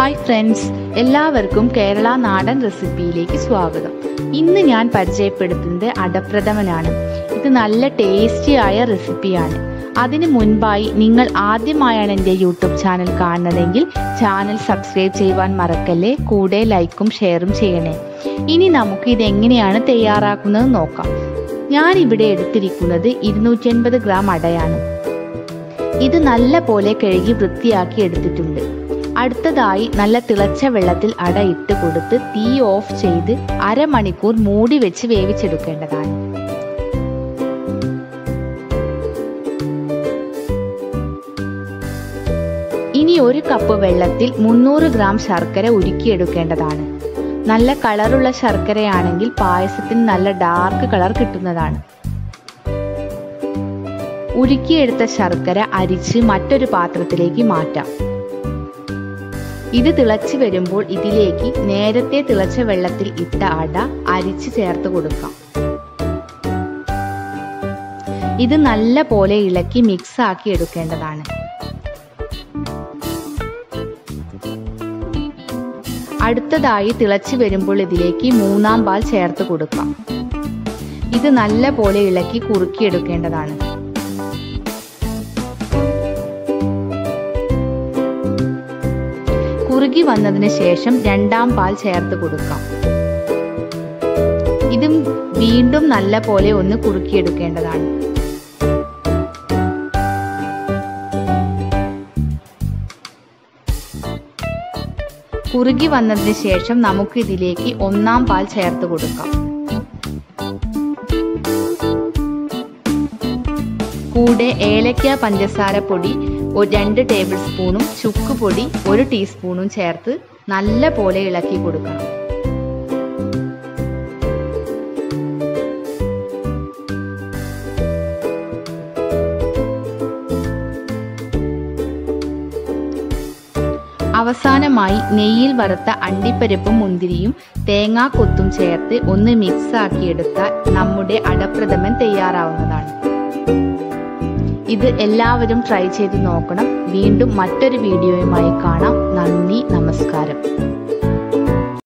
Hi friends എല്ലാവർക്കും കേരള നാടൻ റെസിപ്പിയിലേക്ക് സ്വാഗതം. ഇന്ന് ഞാൻ പരിചയപ്പെടുത്തുന്നത് അടപ്രഥമനാണ്. ഇത് നല്ല ടേസ്റ്റി ആയ റെസിപ്പിയാണ് അതിനു മുൻപായി നിങ്ങൾ ആദ്യമായാണ് എന്റെ യൂട്യൂബ് ചാനൽ കാണുന്നതെങ്കിൽ ചാനൽ സബ്സ്ക്രൈബ് ചെയ്യുവാൻ മറക്കല്ലേ? കൂടെ ലൈക്കും ഷെയറും ചെയ്യണേ. ഇനി നമുക്ക് ഇത് എങ്ങനെയാണ് തയ്യാറാക്കുന്നത് നോക്കാം. ഞാൻ ഇവിടെ എടുത്തിരിക്കുന്നത് ഇരുന്നൂറ്റി ഗ്രാം അടയാണ്. ഇത് നല്ല പോലെ കഴുകി വൃത്തിയാക്കി എടുത്തിട്ടുണ്ട്. അടുത്തതായി നല്ല തിളച്ച വെള്ളത്തിൽ അട ഇട്ട് കൊടുത്ത് തീ ഓഫ് ചെയ്ത് അരമണിക്കൂർ മൂടി വെച്ച് വേവിച്ചെടുക്കേണ്ടതാണ്. ഇനി ഒരു കപ്പ് വെള്ളത്തിൽ മുന്നൂറ് ഗ്രാം ശർക്കര ഉരുക്കിയെടുക്കേണ്ടതാണ്. നല്ല കളറുള്ള ശർക്കരയാണെങ്കിൽ പായസത്തിന് നല്ല ഡാർക്ക് കളർ കിട്ടുന്നതാണ്. ഉരുക്കിയെടുത്ത ശർക്കര അരിച്ച് മറ്റൊരു പാത്രത്തിലേക്ക് മാറ്റാം. ഇത് തിളച്ചു വരുമ്പോൾ ഇതിലേക്ക് നേരത്തെ തിളച്ച വെള്ളത്തിൽ ഇട്ട അട അരിച്ച് ചേർത്ത് കൊടുക്കാം. ഇത് നല്ല പോലെ ഇളക്കി മിക്സ് ആക്കി എടുക്കേണ്ടതാണ്. അടുത്തതായി തിളച്ചു വരുമ്പോൾ ഇതിലേക്ക് മൂന്നാം പാൽ ചേർത്ത് കൊടുക്കാം. ഇത് നല്ല പോലെ ഇളക്കി കുറുക്കിയെടുക്കേണ്ടതാണ്. കുറുകി വന്നതിന് ശേഷം രണ്ടാം പാൽ ചേർത്ത് കൊടുക്കാം. ഇതും വീണ്ടും നല്ല പോലെ ഒന്ന് കുറുക്കിയെടുക്കേണ്ടതാണ്. കുറുകി വന്നതിന് ശേഷം നമുക്ക് ഇതിലേക്ക് ഒന്നാം പാൽ ചേർത്ത് കൊടുക്കാം. കൂടെ ഏലക്ക പഞ്ചസാര പൊടി രണ്ട് ടേബിൾ സ്പൂണും ചുക്ക് പൊടി ഒരു ടീസ്പൂണും ചേർത്ത് നല്ല പോലെ ഇളക്കി കൊടുക്കണം. അവസാനമായി നെയ്യിൽ വറുത്ത അണ്ടിപ്പരിപ്പും മുന്തിരിയും തേങ്ങാ കൊത്തും ചേർത്ത് ഒന്ന് മിക്സ് ആക്കിയെടുത്താൽ നമ്മുടെ അടപ്രഥമൻ തയ്യാറാവുന്നതാണ്. ഇത് എല്ലാവരും ട്രൈ ചെയ്ത് നോക്കണം. വീണ്ടും മറ്റൊരു വീഡിയോയുമായി കാണാം. നന്ദി നമസ്കാരം.